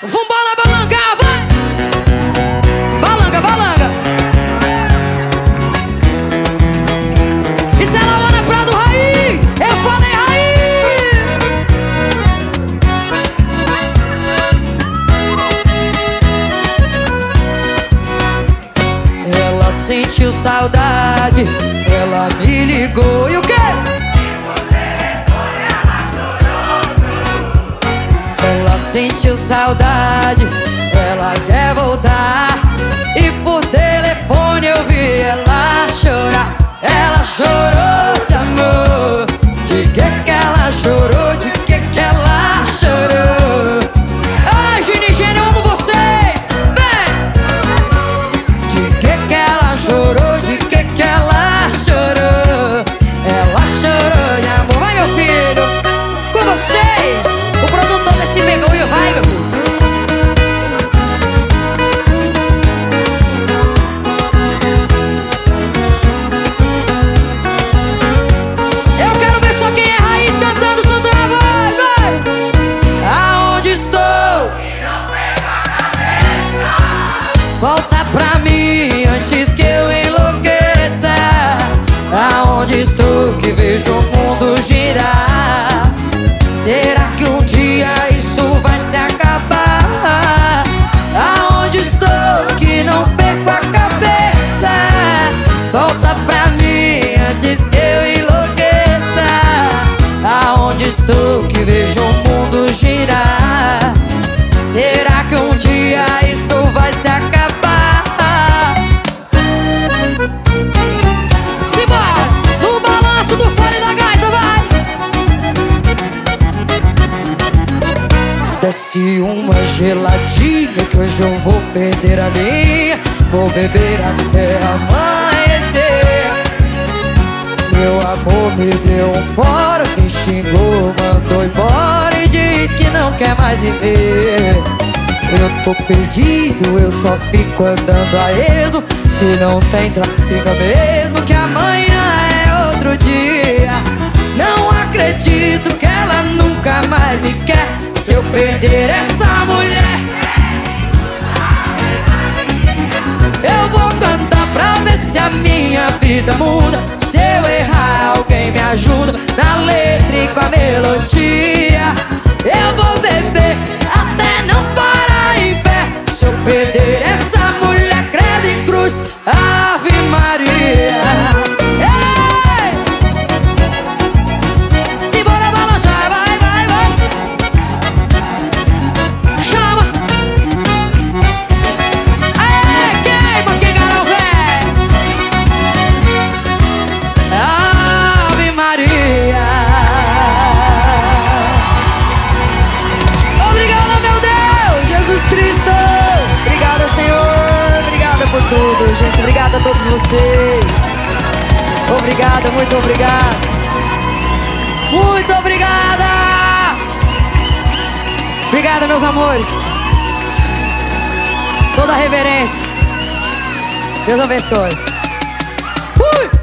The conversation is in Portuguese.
Vambora, balanga, vai! Balanga, balanga! Isso é Laura Prado Raiz! Eu falei raiz! Ela sentiu saudade, ela me ligou e o quê? Sentiu saudade, Volta pra mim antes que eu enlouqueça. Aonde estou que vejo o mundo girar? Será que um dia isso vai se acabar? Aonde estou que não perco a cabeça? Volta pra mim antes que eu enlouqueça. Aonde estou que vejo o mundo girar? Será Desce uma geladinha que hoje eu vou perder a linha Vou beber até amanhecer. Meu amor me deu um fora Me xingou, mandou embora E diz que não quer mais viver. Eu tô perdido, eu só fico andando a esmo. Se não tem trás, fica mesmo Que amanhã é outro dia. Não acredito que ela nunca vida muda. Se eu errar, alguém me ajuda. Na letra e com a melodia a todos vocês. Obrigada, muito obrigado Muito obrigada! Obrigada, meus amores. Toda a reverência. Deus abençoe. Fui!